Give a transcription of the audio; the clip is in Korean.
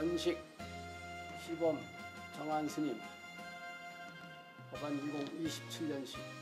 연식 시범 정한 스님 법안 2027년식.